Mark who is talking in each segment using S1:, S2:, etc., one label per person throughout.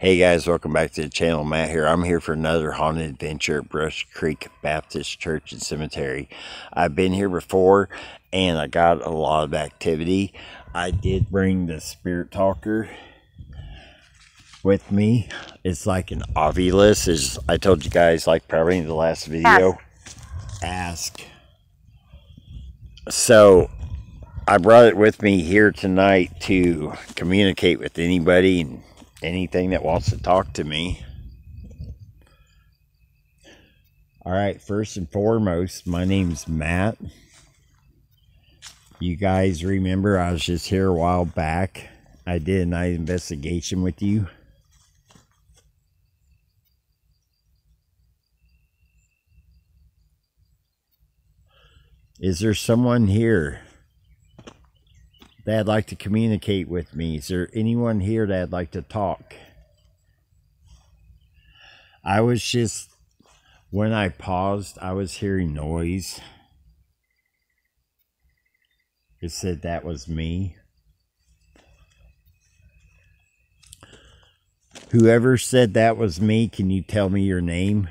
S1: Hey guys, welcome back to the channel. Matt here. I'm here for another haunted adventure at Brush Creek Baptist Church and Cemetery. I've been here before and I got a lot of activity. I did bring the Spirit Talker with me. It's like an Ovilus, as I told you guys, like probably in the last video. Ask. So I brought it with me here tonight to communicate with anybody and anything that wants to talk to me. All right, first and foremost, my name's Matt. You guys remember I was just here a while back. I did a night investigation with you. Is there someone here that'd like to communicate with me? Is there anyone here that'd like to talk? I was just, when I paused, I was hearing noise. It said that was me. Whoever said that was me, can you tell me your name?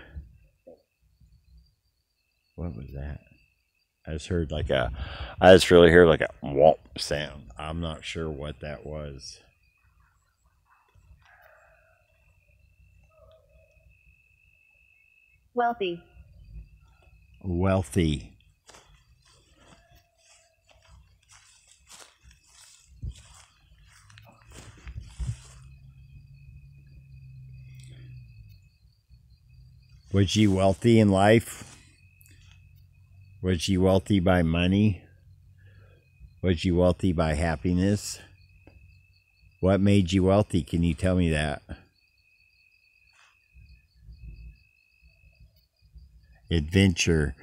S1: What was that? I just heard like a, I just really heard like a whomp sound. I'm not sure what that was.
S2: Wealthy.
S1: Wealthy. Was she wealthy in life? Was she wealthy by money? Was you wealthy by happiness? What made you wealthy? Can you tell me that? Adventure.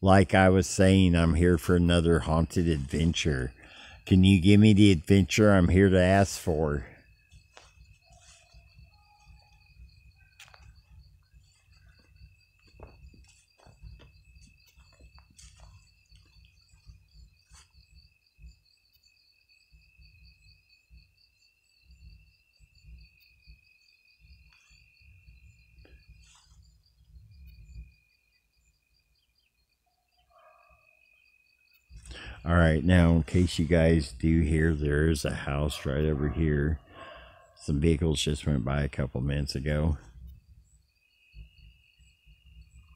S1: Like I was saying, I'm here for another haunted adventure. Can you give me the adventure I'm here to ask for? All right, now in case you guys do hear, there is a house right over here. Some vehicles just went by a couple minutes ago.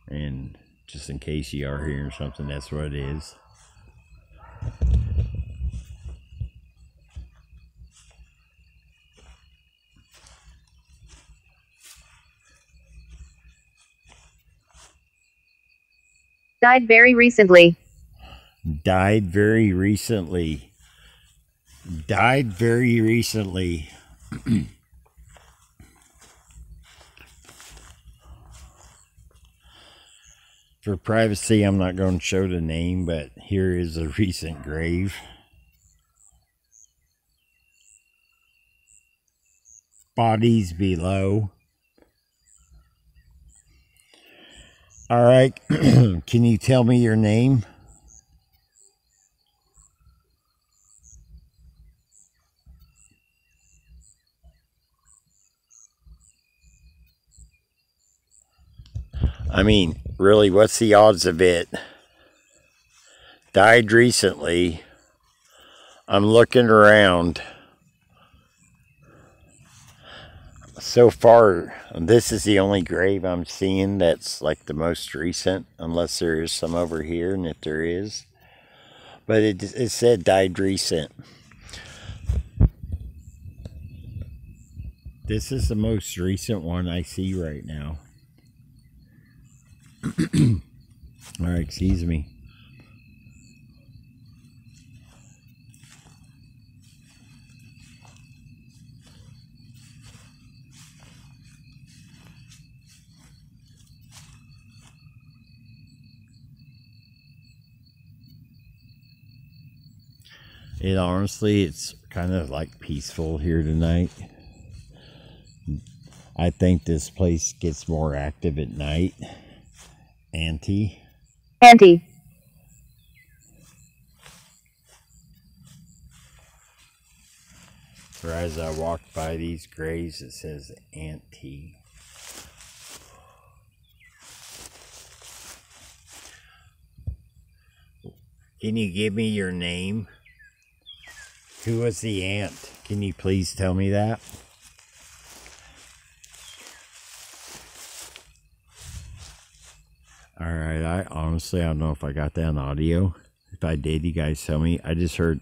S1: And just in case you are hearing something, that's what it is.
S2: Died very recently.
S1: Died very recently. Died very recently. For privacy, I'm not going to show the name, but here is a recent grave. Bodies below. All right. Can you tell me your name? I mean, really, what's the odds of it? Died recently. I'm looking around. So far, this is the only grave I'm seeing that's like the most recent, unless there is some over here, and if there is. But it, it said died recent. This is the most recent one I see right now. All right, excuse me. It honestly, it's kind of like peaceful here tonight. I think this place gets more active at night. Auntie.
S2: Auntie.
S1: or as I walk by these graves, it says Auntie. Can you give me your name? Who was the aunt? Can you please tell me that? All right, I honestly I don't know if I got that on audio. If I did, you guys tell me. I just heard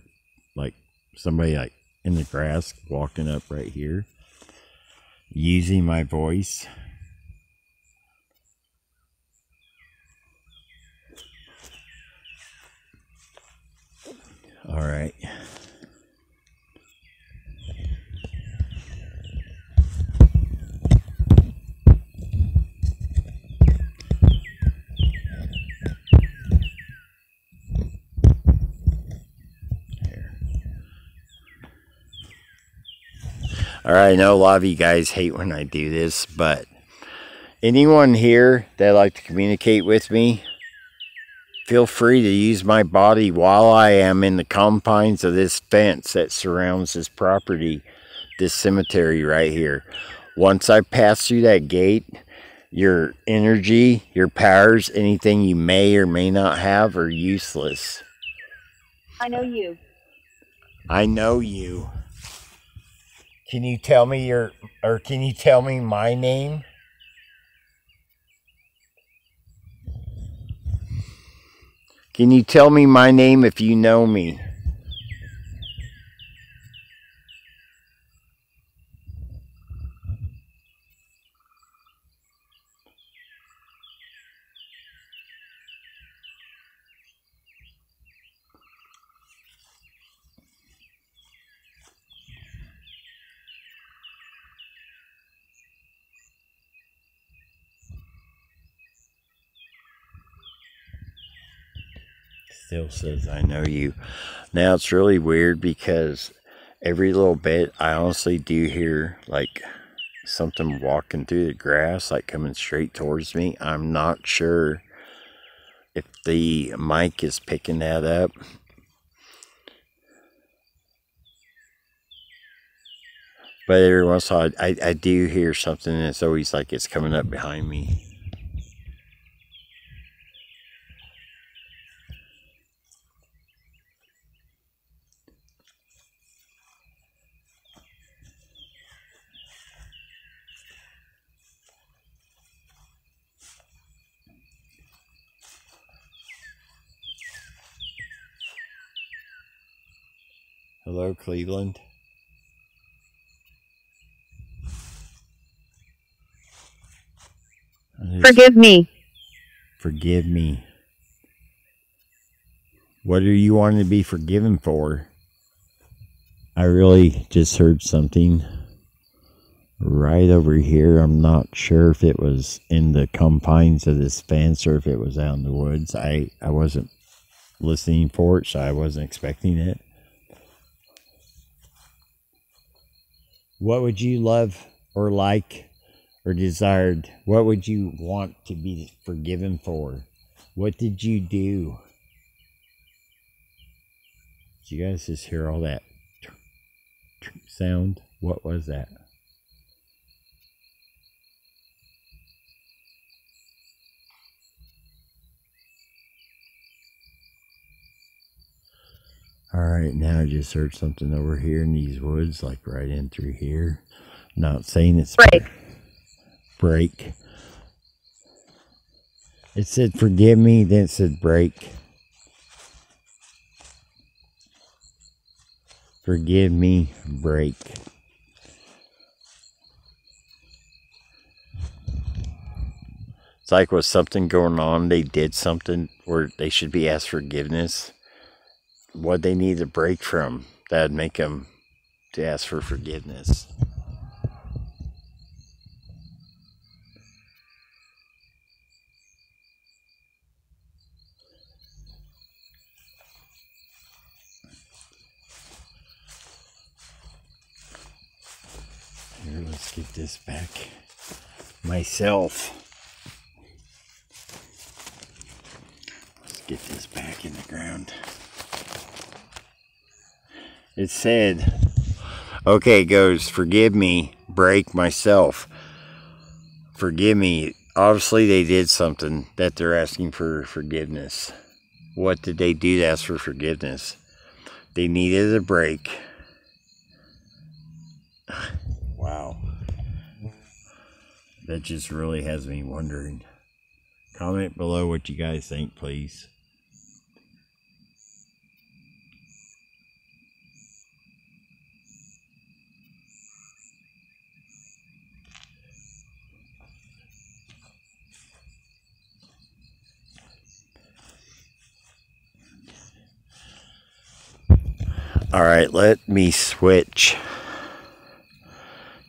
S1: like somebody like in the grass walking up right here using my voice. All right. All right, I know a lot of you guys hate when I do this, but anyone here that like to communicate with me, feel free to use my body while I am in the confines of this fence that surrounds this property, this cemetery right here. Once I pass through that gate, your energy, your powers, anything you may or may not have are useless.
S2: I know you.
S1: I know you. Can you tell me your, or can you tell me my name? Can you tell me my name if you know me? Still says, I know you. Now it's really weird because every little bit, I honestly do hear like something walking through the grass, like coming straight towards me. I'm not sure if the mic is picking that up. But every once in a while, I, I do hear something, and it's always like it's coming up behind me. Hello, Cleveland.
S2: Forgive me.
S1: Forgive me. What are you wanting to be forgiven for? I really just heard something right over here. I'm not sure if it was in the confines of this fence or if it was out in the woods. I, I wasn't listening for it, so I wasn't expecting it. What would you love or like or desired? What would you want to be forgiven for? What did you do? Did you guys just hear all that sound? What was that? All right, now I just heard something over here in these woods, like right in through here. Not saying it's
S2: Break.
S1: break. It said forgive me, then it said break. Forgive me, break. It's like was something going on, they did something where they should be asked forgiveness. What they need to break from that'd make them to ask for forgiveness. Here, let's get this back myself. Let's get this back in the ground. It said, Okay, it goes, forgive me, break myself. Forgive me. Obviously, they did something that they're asking for forgiveness. What did they do to ask for forgiveness? They needed a break. Wow. That just really has me wondering. Comment below what you guys think, please. All right, let me switch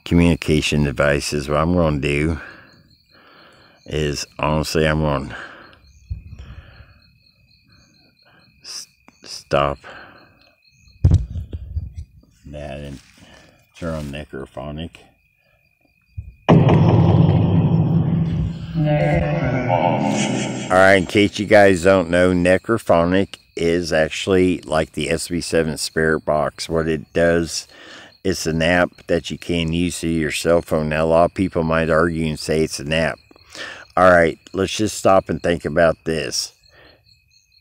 S1: communication devices. What I'm going to do is honestly, I'm going to stop that and turn on necrophonic. All right, in case you guys don't know, necrophonic is actually like the SB7 Spirit Box. What it does, it's an app that you can use through your cell phone. Now, a lot of people might argue and say it's an app. All right, let's just stop and think about this.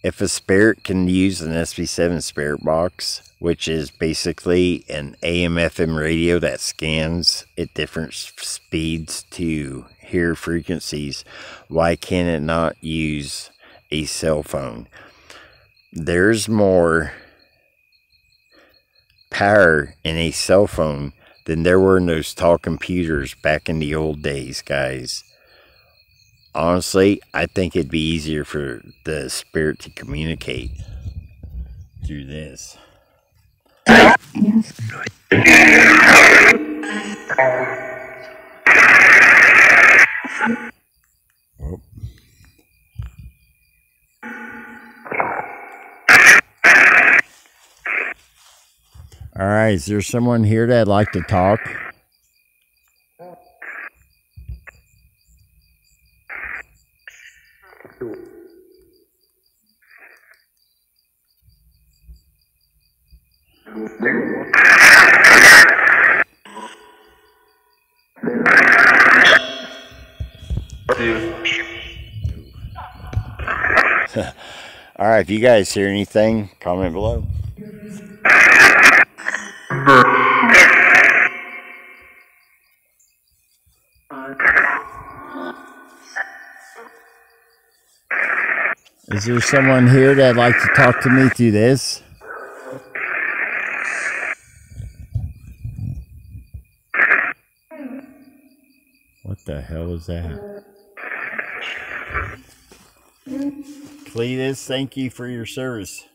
S1: If a spirit can use an SB7 Spirit Box, which is basically an AM FM radio that scans at different speeds to hear frequencies, why can it not use a cell phone? There's more power in a cell phone than there were in those tall computers back in the old days, guys. Honestly, I think it'd be easier for the spirit to communicate through this. All right, is there someone here that'd like to talk? All right, if you guys hear anything, comment below. Is there someone here that'd like to talk to me through this? What the hell is that? Cletus, thank you for your service.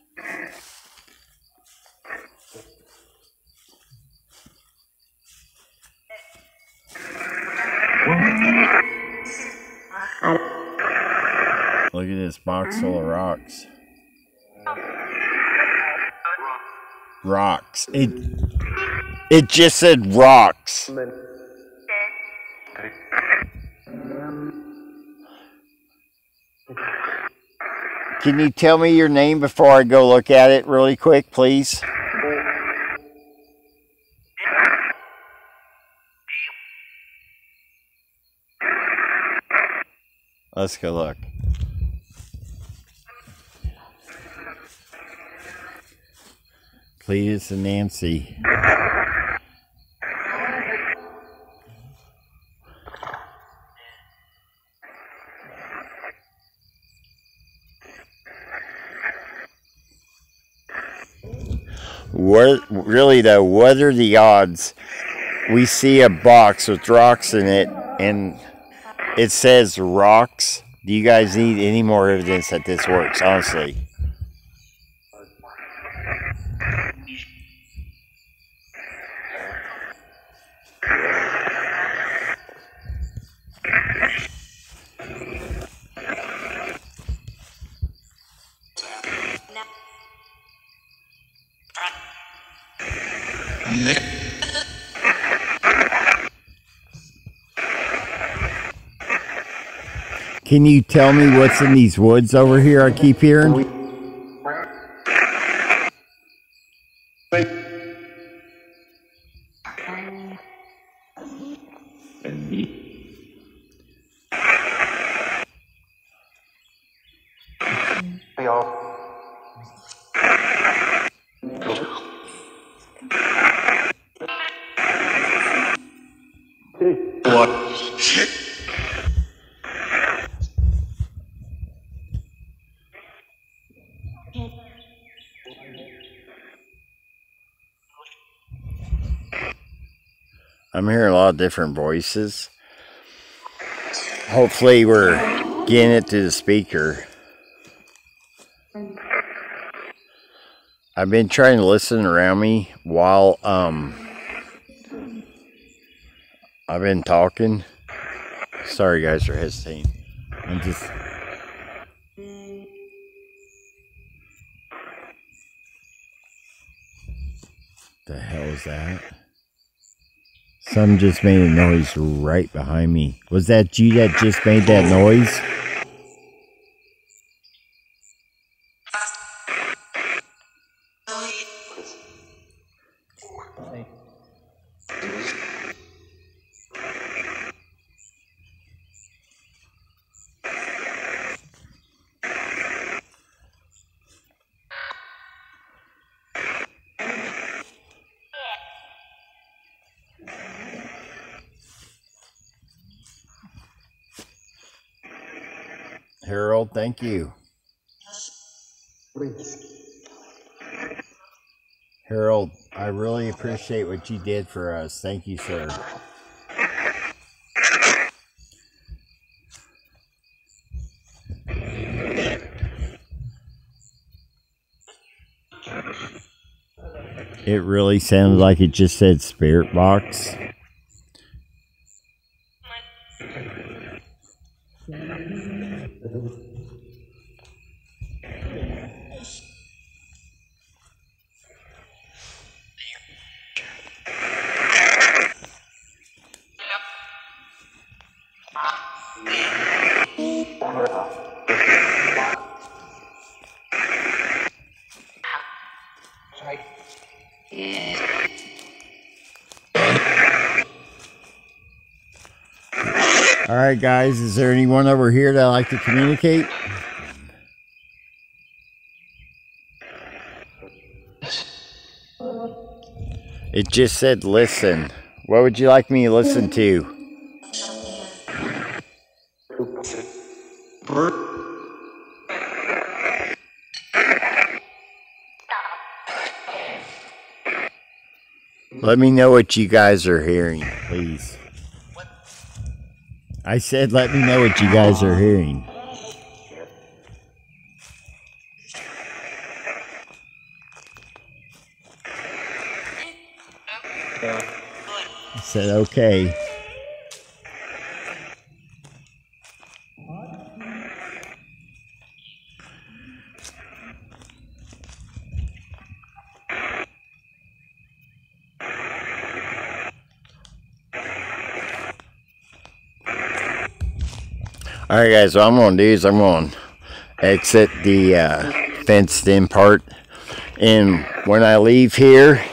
S1: Full of rocks. Rocks. It it just said rocks. Can you tell me your name before I go look at it really quick, please? Let's go look. Cletus and Nancy. What really though? What are the odds? We see a box with rocks in it, and it says rocks. Do you guys need any more evidence that this works? Honestly. Can you tell me what's in these woods over here I keep hearing? I'm hearing a lot of different voices. Hopefully, we're getting it to the speaker. I've been trying to listen around me while um I've been talking. Sorry guys for hesitating. I'm just The hell is that? Some just made a noise right behind me. Was that you that just made that noise? Harold, thank you. Harold, I really appreciate what you did for us. Thank you, sir. It really sounded like it just said spirit box. All right, guys, is there anyone over here that I like to communicate? It just said listen. What would you like me to listen to? Let me know what you guys are hearing, please. I said, let me know what you guys are hearing. I said, okay. Right, guys. What I'm gonna do is I'm gonna exit the uh, fenced-in part, and when I leave here,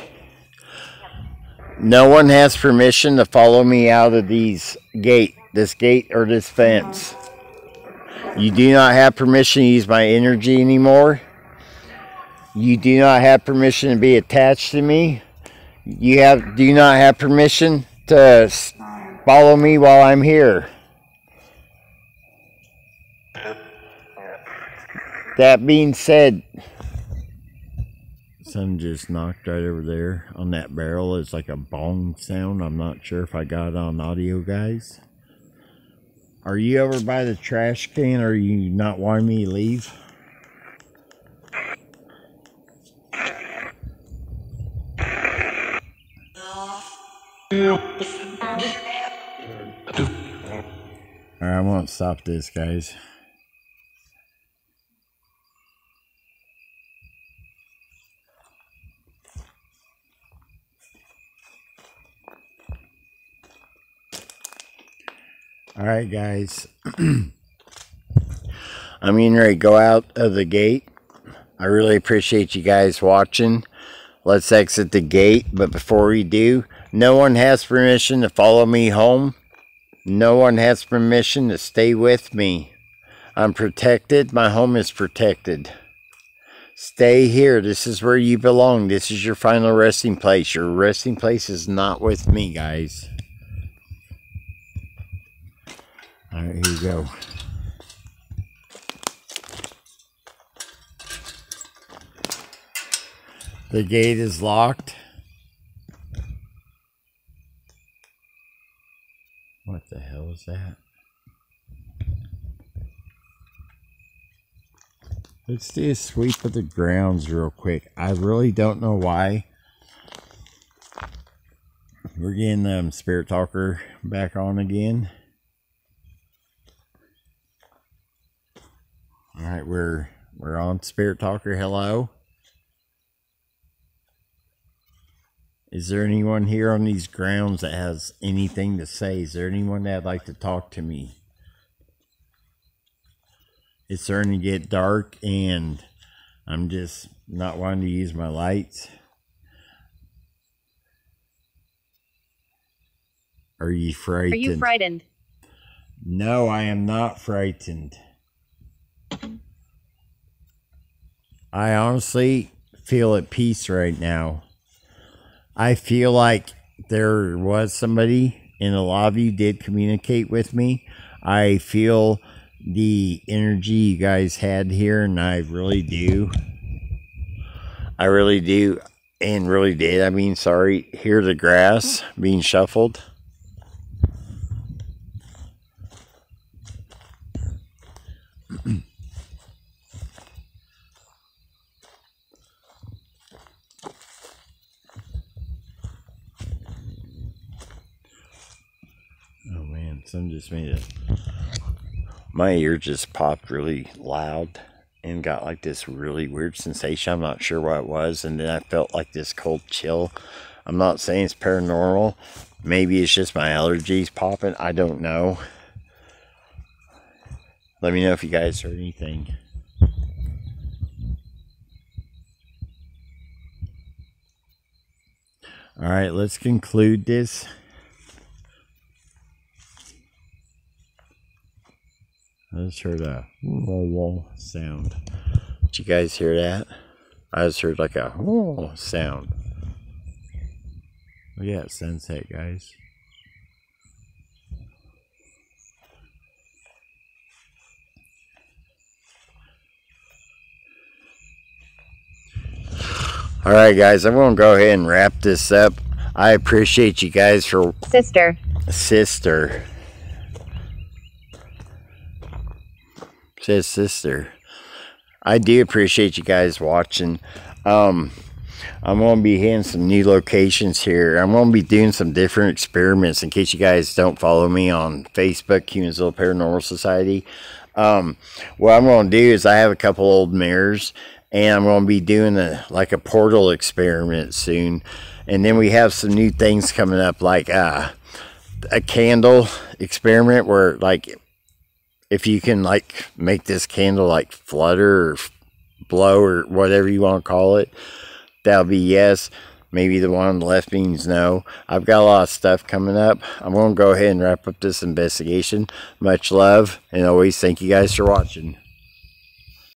S1: no one has permission to follow me out of these gate, this gate or this fence. You do not have permission to use my energy anymore. You do not have permission to be attached to me. You have do not have permission to follow me while I'm here. That being said, some just knocked right over there on that barrel. It's like a bong sound. I'm not sure if I got it on audio, guys. Are you over by the trash can? Or are you not wanting me to leave? Alright, I won't stop this, guys. Right, guys. I'm getting ready to go out of the gate. I really appreciate you guys watching. Let's exit the gate, but before we do, No one has permission to follow me home. No one has permission to stay with me. I'm protected. My home is protected. Stay here. This is where you belong. This is your final resting place. Your resting place is not with me, guys. All right, here you go. The gate is locked. What the hell is that? Let's do a sweep of the grounds real quick. I really don't know why. We're getting um, Spirit Talker back on again. All right, we're we're on Spirit Talker. Hello. Is there anyone here on these grounds that has anything to say? Is there anyone that'd like to talk to me? it's starting to get dark and I'm just not wanting to use my lights. Are you frightened?
S2: Are you frightened?
S1: No, I am not frightened. I honestly feel at peace right now. I feel like there was somebody in of you did communicate with me. I feel the energy you guys had here, and I really do. I really do, and really did. I mean, sorry, hear the grass being shuffled. Oh man, some just made it my ear just popped really loud and got like this really weird sensation. I'm not sure what it was. And then I felt like this cold chill. I'm not saying it's paranormal. Maybe it's just my allergies popping. I don't know. Let me know if you guys heard anything. All right, let's conclude this. I just heard a whoa whoa sound. Did you guys hear that? I just heard like a whoa sound. Look at that sunset, guys. All right, guys, I'm going to go ahead and wrap this up. I appreciate you guys for
S2: sister.
S1: Sister. Says sister. I do appreciate you guys watching. Um, I'm going to be hitting some new locations here. I'm going to be doing some different experiments in case you guys don't follow me on Facebook, Humansville Paranormal Society. Um, what I'm going to do is I have a couple old mirrors and I'm going to be doing a like a portal experiment soon. And then we have some new things coming up like uh, a candle experiment where like if you can like make this candle like flutter or blow or whatever you want to call it, that'll be yes. Maybe the one on the left means no. I've got a lot of stuff coming up. I'm going to go ahead and wrap up this investigation. Much love, and always thank you guys for watching.